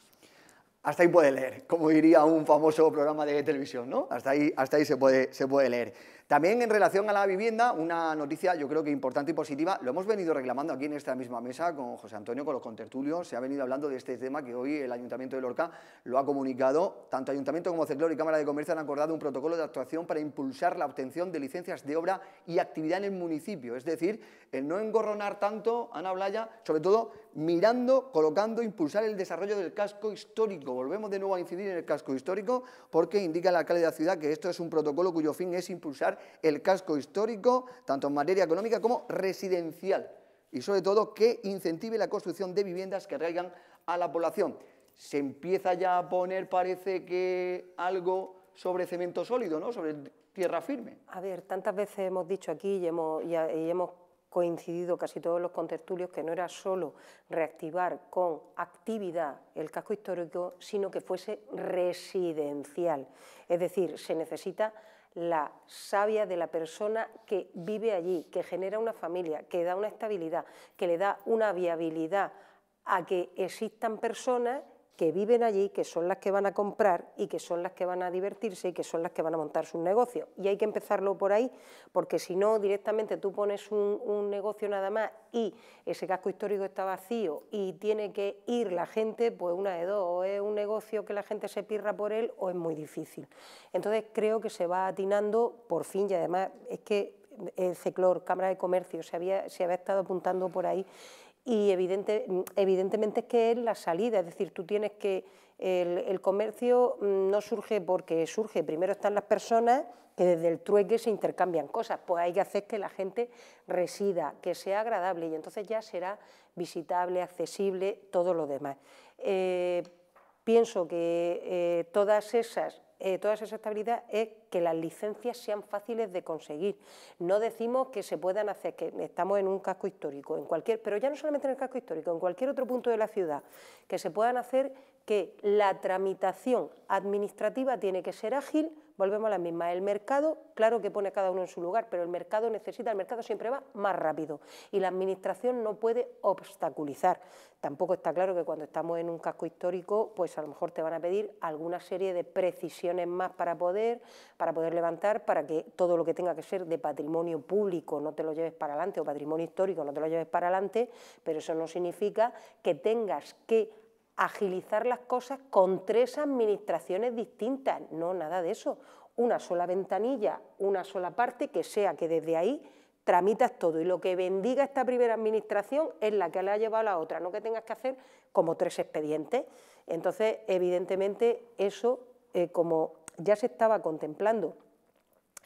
Hasta ahí puede leer, como diría un famoso programa de televisión, ¿no? Hasta ahí, hasta ahí se, puede, se puede leer. También en relación a la vivienda, una noticia yo creo que importante y positiva, lo hemos venido reclamando aquí en esta misma mesa con José Antonio, con los contertulios, se ha venido hablando de este tema que hoy el Ayuntamiento de Lorca lo ha comunicado, tanto Ayuntamiento como Ceclor y Cámara de Comercio han acordado un protocolo de actuación para impulsar la obtención de licencias de obra y actividad en el municipio, es decir, el no engorronar tanto, Ana Blaya, sobre todo mirando, colocando, impulsar el desarrollo del casco histórico. Volvemos de nuevo a incidir en el casco histórico porque indica el alcalde de la ciudad que esto es un protocolo cuyo fin es impulsar el casco histórico, tanto en materia económica como residencial, y sobre todo que incentive la construcción de viviendas que atraigan a la población. Se empieza ya a poner, parece que algo sobre cemento sólido, ¿no? sobre tierra firme. A ver, tantas veces hemos dicho aquí y hemos, y hemos coincidido casi todos los contertulios que no era solo reactivar con actividad el casco histórico, sino que fuese residencial. Es decir, se necesita la savia de la persona que vive allí, que genera una familia, que da una estabilidad, que le da una viabilidad a que existan personas que viven allí, que son las que van a comprar y que son las que van a divertirse y que son las que van a montar sus negocios. Y hay que empezarlo por ahí, porque si no, directamente tú pones un, negocio nada más y ese casco histórico está vacío y tiene que ir la gente, pues una de dos, o es un negocio que la gente se pirra por él o es muy difícil. Entonces creo que se va atinando por fin y además es que el CECLOR, Cámara de Comercio, se había, se había estado apuntando por ahí y evidente, evidentemente es que es la salida, es decir, tú tienes que, el, comercio mm, no surge porque surge, primero están las personas que desde el trueque se intercambian cosas, pues hay que hacer que la gente resida, que sea agradable y entonces ya será visitable, accesible, todo lo demás. Eh, pienso que eh, todas esas eh, toda esa estabilidad es que las licencias sean fáciles de conseguir. No decimos que se puedan hacer, que estamos en un casco histórico, en cualquier, pero ya no solamente en el casco histórico, en cualquier otro punto de la ciudad, que se puedan hacer que la tramitación administrativa tiene que ser ágil, volvemos a la misma. El mercado, claro que pone cada uno en su lugar, pero el mercado necesita, el mercado siempre va más rápido y la administración no puede obstaculizar. Tampoco está claro que cuando estamos en un casco histórico, pues a lo mejor te van a pedir alguna serie de precisiones más para poder, para poder levantar, para que todo lo que tenga que ser de patrimonio público no te lo lleves para adelante o patrimonio histórico no te lo lleves para adelante, pero eso no significa que tengas que agilizar las cosas con tres administraciones distintas. No, nada de eso. Una sola ventanilla, una sola parte, que sea que desde ahí tramitas todo. Y lo que bendiga esta primera administración es la que le ha llevado a la otra, no que tengas que hacer como tres expedientes. Entonces, evidentemente, eso, eh, como ya se estaba contemplando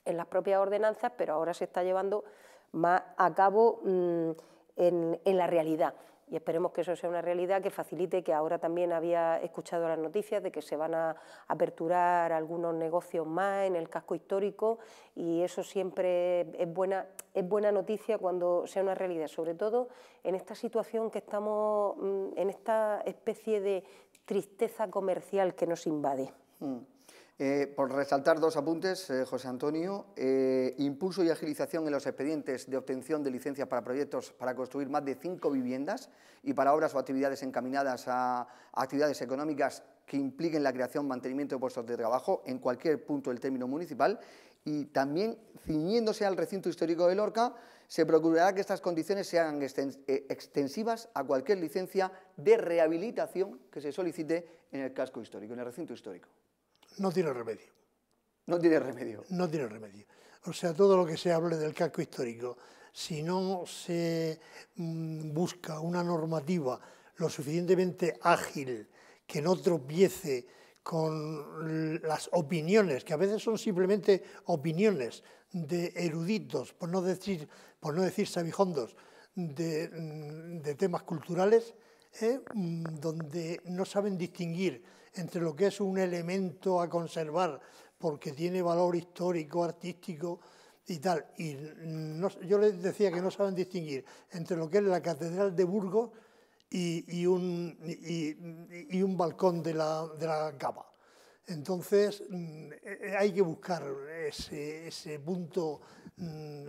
en las propias ordenanzas, pero ahora se está llevando más a cabo mm, en la realidad y esperemos que eso sea una realidad que facilite que ahora también había escuchado las noticias de que se van a aperturar algunos negocios más en el casco histórico y eso siempre es buena, es buena noticia cuando sea una realidad, sobre todo en esta situación que estamos, mm, en esta especie de tristeza comercial que nos invade. Mm. Eh, por resaltar dos apuntes, eh, José Antonio, eh, impulso y agilización en los expedientes de obtención de licencias para proyectos para construir más de cinco viviendas y para obras o actividades encaminadas a actividades económicas que impliquen la creación, mantenimiento de puestos de trabajo en cualquier punto del término municipal. Y también ciñéndose al recinto histórico de Lorca, se procurará que estas condiciones sean extensivas a cualquier licencia de rehabilitación que se solicite en el casco histórico, en el recinto histórico no tiene remedio. No tiene remedio. No tiene remedio. O sea, todo lo que se hable del casco histórico, si no se mm, busca una normativa lo suficientemente ágil que no tropiece con las opiniones, que a veces son simplemente opiniones de eruditos, por no decir, por no decir sabijondos, de, mm, temas culturales, ¿eh? Mm, donde no saben distinguir entre lo que es un elemento a conservar porque tiene valor histórico, artístico y tal. Y yo les decía que no saben distinguir entre lo que es la Catedral de Burgos y, un, y, un, balcón de la, de la capa. Entonces mm, hay que buscar ese, ese, punto mm,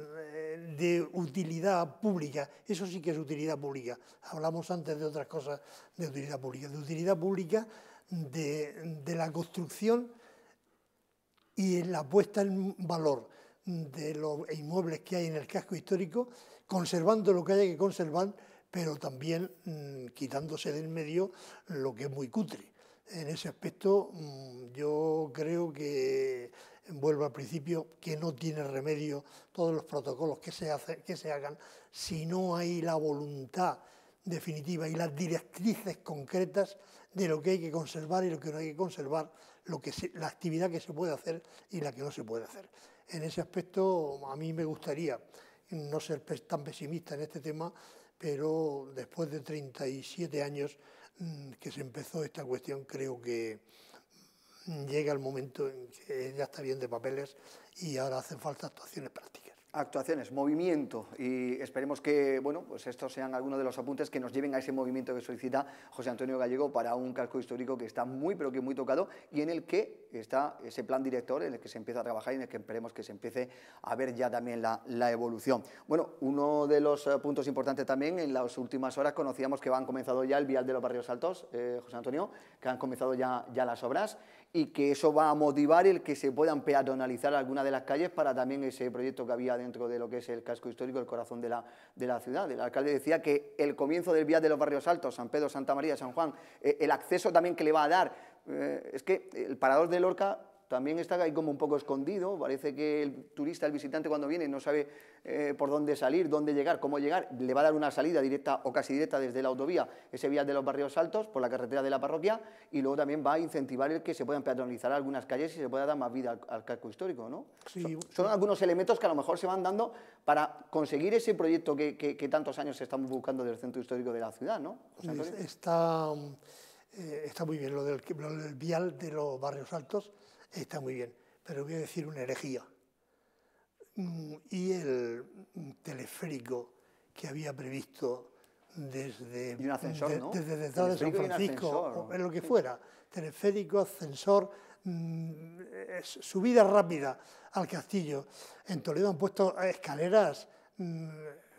de utilidad pública. Eso sí que es utilidad pública. Hablamos antes de otras cosas de utilidad pública. De utilidad pública de, la construcción y la puesta en valor de los inmuebles que hay en el casco histórico, conservando lo que haya que conservar, pero también mm, quitándose del medio lo que es muy cutre. En ese aspecto mm, yo creo que, vuelvo al principio, que no tiene remedio todos los protocolos que se, que se hagan si no hay la voluntad definitiva y las directrices concretas de lo que hay que conservar y lo que no hay que conservar, lo que la actividad que se puede hacer y la que no se puede hacer. En ese aspecto a mí me gustaría no ser tan pesimista en este tema, pero después de 37 años mm, que se empezó esta cuestión, creo que llega el momento en que ya está bien de papeles y ahora hacen falta actuaciones prácticas. Actuaciones, movimiento y esperemos que bueno, pues estos sean algunos de los apuntes que nos lleven a ese movimiento que solicita José Antonio Gallego para un casco histórico que está muy pero que muy tocado y en el que está ese plan director en el que se empieza a trabajar y en el que esperemos que se empiece a ver ya también la, evolución. Bueno, uno de los eh, puntos importantes también en las últimas horas conocíamos que han comenzado ya el vial de los barrios altos, eh, José Antonio, que han comenzado ya, ya las obras y que eso va a motivar el que se puedan peatonalizar algunas de las calles para también ese proyecto que había dentro de lo que es el casco histórico, el corazón de la, de la ciudad. El alcalde decía que el comienzo del vial de los barrios altos, San Pedro, Santa María, San Juan, eh, el acceso también que le va a dar, eh, es que el parador de Lorca también está ahí como un poco escondido, parece que el turista, el visitante cuando viene no sabe eh, por dónde salir, dónde llegar, cómo llegar, le va a dar una salida directa o casi directa desde la autovía, ese vial de los barrios altos, por la carretera de la parroquia, y luego también va a incentivar el que se puedan peatonalizar algunas calles y se pueda dar más vida al, casco histórico, ¿no? Son, algunos elementos que a lo mejor se van dando para conseguir ese proyecto que, tantos años estamos buscando del centro histórico de la ciudad, ¿no? está, eh, está muy bien lo del, lo del vial de los barrios altos, está muy bien, pero voy a decir una herejía. Mm, y el teleférico que había previsto desde, desde detrás de San Francisco, o en lo que fuera, teleférico, ascensor, mm, subida rápida al castillo. En Toledo han puesto escaleras mm,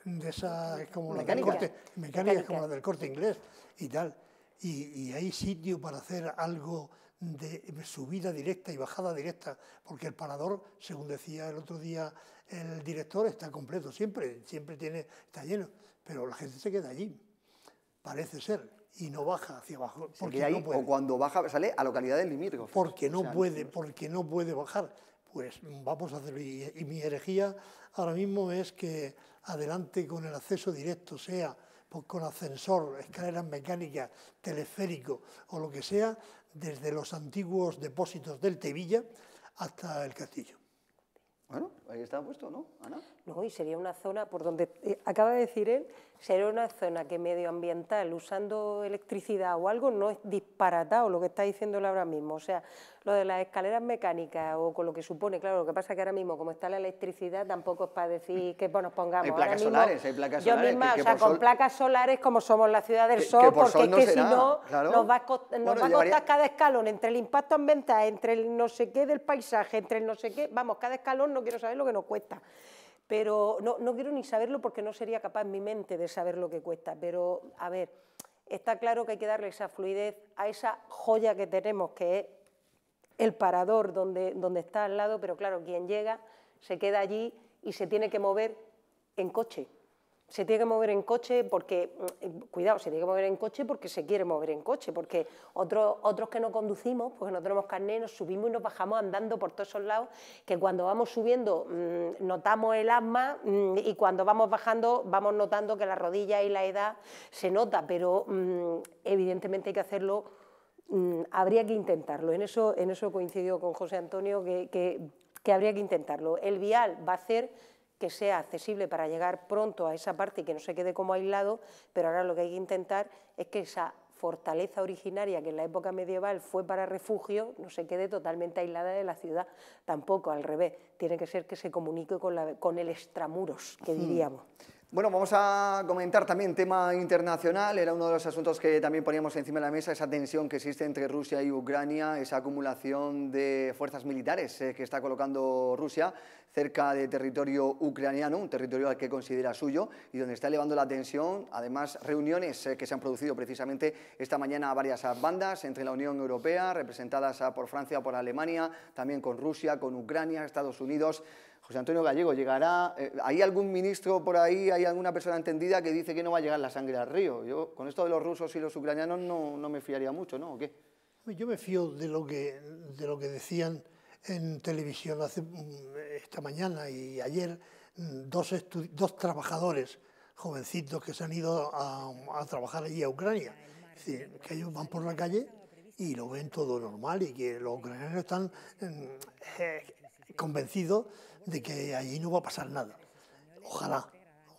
de esas como las del corte, mecánicas como las del corte inglés y tal. y hay sitio para hacer algo de subida directa y bajada directa, porque el parador, según decía el otro día el director, está completo siempre, siempre tiene, está lleno, pero la gente se queda allí, parece ser, y no baja hacia abajo. Porque ahí, o cuando baja sale a localidad del limítrofe. Porque no puede, porque no puede bajar. Pues vamos a hacerlo. Y, y mi herejía ahora mismo es que adelante con el acceso directo, sea pues con ascensor, escaleras mecánicas, teleférico o lo que sea, desde los antiguos depósitos del Tevilla hasta el castillo. Bueno, ahí está puesto, ¿no, Ana? No, y sería una zona, por donde eh, acaba de decir él, sería una zona que medioambiental, usando electricidad o algo, no es disparatado lo que está diciendo él ahora mismo. O sea, lo de las escaleras mecánicas o con lo que supone, claro, lo que pasa es que ahora mismo, como está la electricidad, tampoco es para decir que nos pongamos. Hay placas solares, hay placas solares. Yo misma, o sea, con placas solares como somos la ciudad del sol, porque es que si no, nos va a, costar cada escalón, entre el impacto ambiental, entre el no sé qué del paisaje, entre el no sé qué, vamos, cada escalón no quiero saber lo que nos cuesta. Pero no, no, quiero ni saberlo porque no sería capaz mi mente de saber lo que cuesta, pero a ver, está claro que hay que darle esa fluidez a esa joya que tenemos, que es el parador donde, donde está al lado, pero claro, quien llega se queda allí y se tiene que mover en coche se tiene que mover en coche porque, mm, cuidado, se tiene que mover en coche porque se quiere mover en coche, porque otros, otros que no conducimos, porque no tenemos carnet, nos subimos y nos bajamos andando por todos esos lados, que cuando vamos subiendo mm, notamos el asma mm, y cuando vamos bajando vamos notando que la rodilla y la edad se nota, pero evidentemente hay que hacerlo, habría que intentarlo. En eso, en eso coincido con José Antonio, que, que habría que intentarlo. El vial va a hacer que sea accesible para llegar pronto a esa parte y que no se quede como aislado, pero ahora lo que hay que intentar es que esa fortaleza originaria que en la época medieval fue para refugio no se quede totalmente aislada de la ciudad, tampoco al revés, tiene que ser que se comunique con, la, con el extramuros, que diríamos. Bueno, vamos a comentar también tema internacional. Era uno de los asuntos que también poníamos encima de la mesa, esa tensión que existe entre Rusia y Ucrania, esa acumulación de fuerzas militares eh, que está colocando Rusia cerca de territorio ucraniano, un territorio al que considera suyo y donde está elevando la tensión. Además, reuniones eh, que se han producido precisamente esta mañana a varias bandas entre la Unión Europea, representadas por Francia, por Alemania, también con Rusia, con Ucrania, Estados Unidos. José Antonio Gallego, ¿llegará? Eh, ¿Hay algún ministro por ahí, hay alguna persona entendida que dice que no va a llegar la sangre al río? Yo con esto de los rusos y los ucranianos no, no me fiaría mucho, ¿no? ¿O qué? Yo me fío de lo que, de lo que decían en televisión hace, mm, esta mañana y ayer dos, dos trabajadores jovencitos que se han ido a, trabajar allí a Ucrania. que ellos van por la calle y lo ven todo normal y que los ucranianos están mm, eh, convencidos de que allí no va a pasar nada. Ojalá,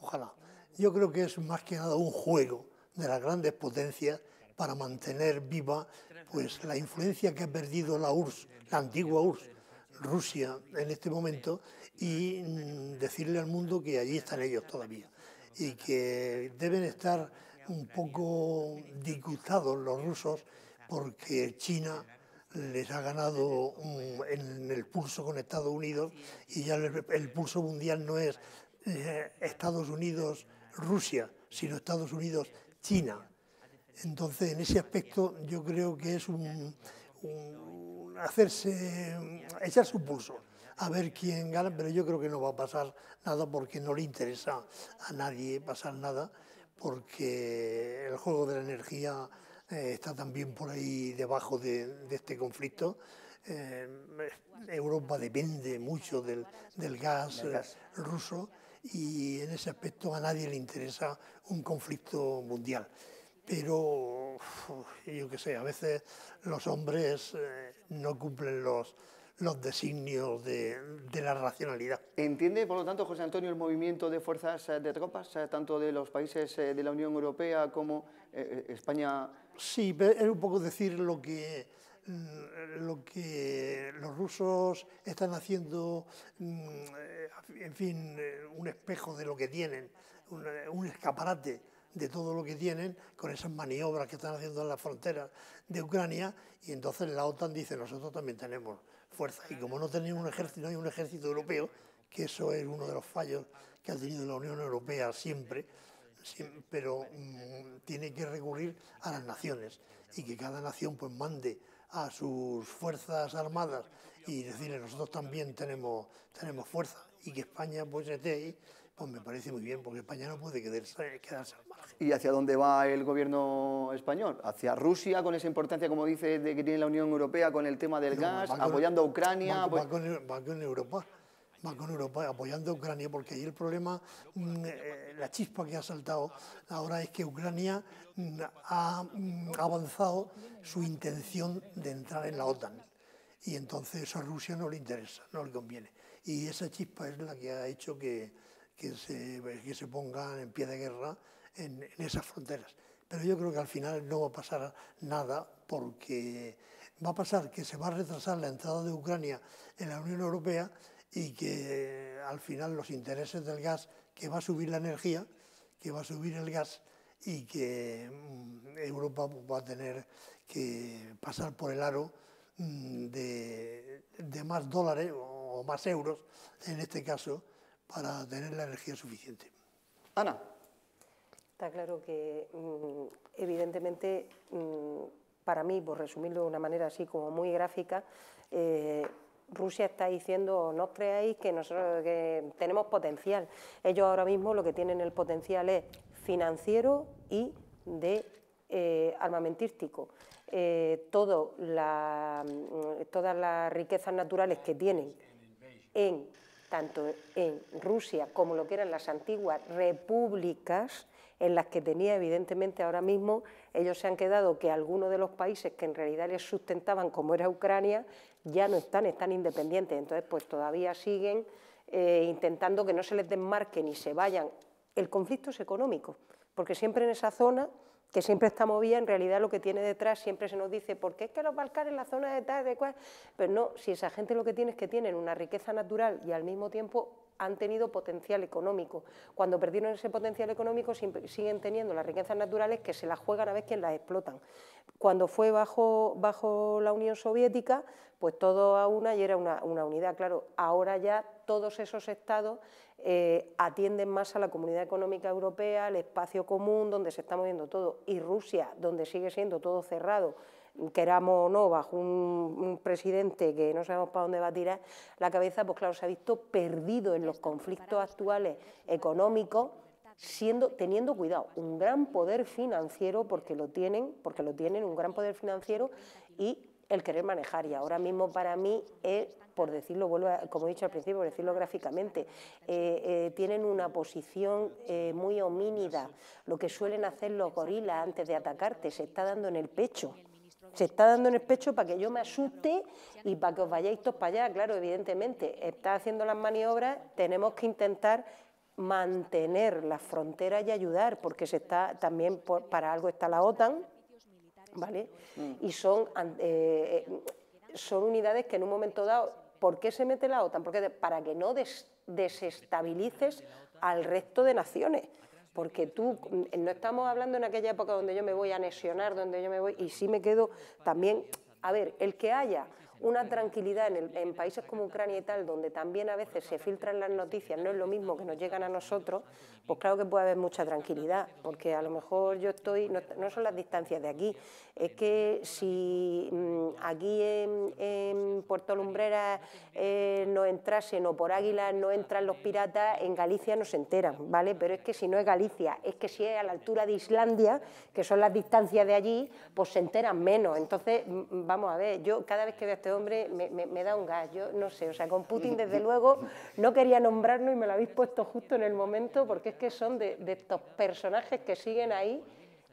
ojalá. Yo creo que es más que nada un juego de las grandes potencias para mantener viva pues, la influencia que ha perdido la URSS, la antigua URSS, Rusia en este momento y mm, decirle al mundo que allí están ellos todavía y que deben estar un poco disgustados los rusos porque China les ha ganado en el pulso con Estados Unidos y ya el, pulso mundial no es eh, Estados Unidos-Rusia, sino Estados Unidos-China. Entonces, en ese aspecto yo creo que es un, hacerse, echar su pulso a ver quién gana, pero yo creo que no va a pasar nada porque no le interesa a nadie pasar nada, porque el juego de la energía eh, está también por ahí debajo de, este conflicto. Eh, Europa depende mucho del, gas, eh, ruso y en ese aspecto a nadie le interesa un conflicto mundial. Pero yo qué sé, a veces los hombres no cumplen los, los designios de, la racionalidad. ¿Entiende, por lo tanto, José Antonio, el movimiento de fuerzas de tropas, tanto de los países de la Unión Europea como España? Sí, es un poco decir lo que, mm, los rusos están haciendo, mm, en fin, un espejo de lo que tienen, un escaparate de todo lo que tienen con esas maniobras que están haciendo en las fronteras de Ucrania y entonces la OTAN dice nosotros también tenemos fuerza. Y como no tenemos un ejército, no hay un ejército europeo, que eso es uno de los fallos que ha tenido la Unión Europea siempre, pero mm, tiene que recurrir a las naciones y que cada nación pues mande a sus fuerzas armadas y decirle nosotros también tenemos, tenemos fuerza y que España pues esté ahí pues me parece muy bien, porque España no puede quedarse, quedarse al margen. ¿Y hacia dónde va el gobierno español? ¿Hacia Rusia, con esa importancia, como dice, de que tiene la Unión Europea con el tema del gas, apoyando a Ucrania? Va, con, Europa va con Europa apoyando a Ucrania, porque ahí el problema, mm, eh, la chispa que ha saltado ahora es que Ucrania mm, ha mm, avanzado su intención de entrar en la OTAN. Y entonces a Rusia no le interesa, no le conviene. Y esa chispa es la que ha hecho que, que se, que se pongan en pie de guerra en, esas fronteras. Pero yo creo que al final no va a pasar nada porque va a pasar que se va a retrasar la entrada de Ucrania en la Unión Europea y que al final los intereses del gas, que va a subir la energía, que va a subir el gas y que mm, Europa va a tener que pasar por el aro mm, de, de más dólares o más euros, en este caso, para tener la energía suficiente. Ana. Está claro que, mm, evidentemente, para mí, por resumirlo de una manera así como muy gráfica, eh, Rusia está diciendo, no creáis que nosotros que tenemos potencial. Ellos ahora mismo lo que tienen el potencial es financiero y de eh, armamentístico. Eh, todo todas las riquezas naturales que tienen en tanto en Rusia como lo que eran las antiguas repúblicas, en las que tenía evidentemente ahora mismo, ellos se han quedado que algunos de los países que en realidad les sustentaban, como era Ucrania, ya no están, están independientes. Entonces, pues todavía siguen eh, intentando que no se les desmarquen y se vayan. El conflicto es económico, porque siempre en esa zona que siempre está movida, en realidad lo que tiene detrás siempre se nos dice, ¿por qué es que los Balcanes, la zona de tal, de cual? Pero no, si esa gente lo que tiene es que tienen una riqueza natural y al mismo tiempo han tenido potencial económico. Cuando perdieron ese potencial económico siguen teniendo las riquezas naturales que se las juegan a ver quién las explotan. Cuando fue bajo, bajo la Unión Soviética, pues todo a una y era una, una unidad. Claro, ahora ya todos esos estados eh, atienden más a la Comunidad Económica Europea, al espacio común donde se está moviendo todo, y Rusia, donde sigue siendo todo cerrado, queramos o no, bajo un, presidente que no sabemos para dónde va a tirar la cabeza, pues claro, se ha visto perdido en los conflictos actuales económicos, siendo, teniendo cuidado, un gran poder financiero, porque lo tienen, porque lo tienen, un gran poder financiero, y el querer manejar. Y ahora mismo para mí es por decirlo, vuelvo como he dicho al principio, por decirlo gráficamente, eh, eh, tienen una posición eh, muy homínida. Lo que suelen hacer los gorilas antes de atacarte se está dando en el pecho. Se está dando en el pecho para que yo me asuste y para que os vayáis todos para allá. Claro, evidentemente, está haciendo las maniobras, tenemos que intentar mantener las fronteras y ayudar, porque se está también para algo está la OTAN, ¿vale? Mm. Y son, son unidades que en un momento dado ¿Por qué se mete la OTAN? Porque para que no desestabilices al resto de naciones. Porque tú, mm, no estamos hablando en aquella época donde yo me voy a anexionar, donde yo me voy, y sí me quedo también, a ver, el que haya una tranquilidad en, países como Ucrania y tal, donde también a veces se filtran las noticias, no es lo mismo que nos llegan a nosotros, pues claro que puede haber mucha tranquilidad, porque a lo mejor yo estoy, no, son las distancias de aquí, es que si mm, aquí en, Puerto Lumbreras eh, no entrasen o por Águila no entran los piratas, en Galicia no se enteran, ¿vale? Pero es que si no es Galicia, es que si es a la altura de Islandia, que son las distancias de allí, pues se enteran menos. Entonces, mm, vamos a ver, yo cada vez que veo a este hombre me, da un gas, yo no sé, o sea, con Putin desde luego no quería nombrarlo y me lo habéis puesto justo en el momento porque es que son de, estos personajes que siguen ahí.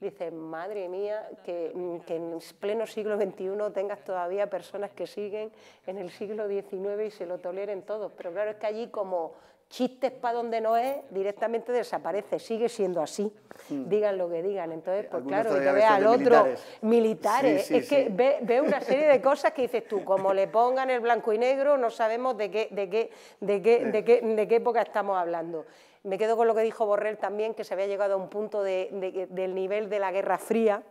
Dices, madre mía, que, en pleno siglo XXI tengas todavía personas que siguen en el siglo XIX y se lo toleren todos. Pero claro, es que allí como chistes para donde no es, directamente desaparece, sigue siendo así, hmm. digan lo que digan. Entonces, pues claro, y te ve al otro, militares, es que ve, ve, una serie de cosas que dices tú, como le pongan el blanco y negro, no sabemos de qué, de qué, de qué, de qué, de qué época estamos hablando. Me quedo con lo que dijo Borrell también, que se había llegado a un punto del nivel de la Guerra Fría,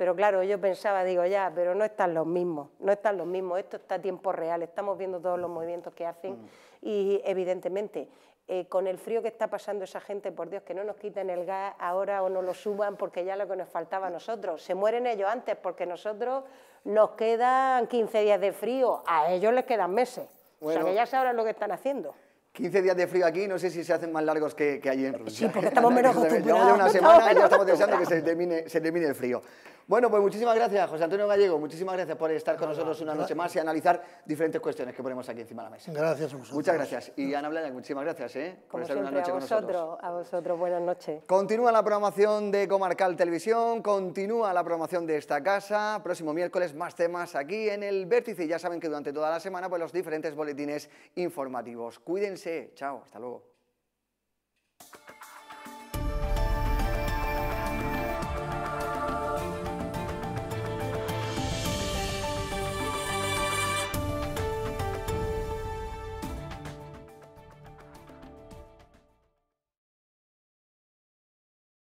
pero claro, yo pensaba, digo, ya, pero no están los mismos, no están los mismos, esto está a tiempo real, estamos viendo todos los movimientos que hacen mm. y evidentemente eh, con el frío que está pasando esa gente, por Dios, que no nos quiten el gas ahora o no lo suban porque ya lo que nos faltaba a nosotros. Se mueren ellos antes porque nosotros nos quedan 15 días de frío, a ellos les quedan meses. o sea que ya sabrán lo que están haciendo. 15 días de frío aquí, no sé si se hacen más largos que, allí en Rusia. Sí, porque estamos menos (laughs) acostumbrados. Llevamos ya una (laughs) semana y ya estamos deseando que se termine, se termine el frío. Bueno, pues muchísimas gracias, José Antonio Gallego. Muchísimas gracias por estar con nosotros una noche más y analizar diferentes cuestiones que ponemos aquí encima de la mesa. Gracias a vosotros. Muchas gracias. Y Ana Blaya, muchísimas gracias ¿eh? por estar una noche a vosotros, con nosotros. A vosotros, buenas noches. Continúa la programación de Comarcal Televisión, continúa la programación de esta casa. Próximo miércoles más temas aquí en el Vértice. Y ya saben que durante toda la semana pues los diferentes boletines informativos. Cuídense. Chao. Hasta luego.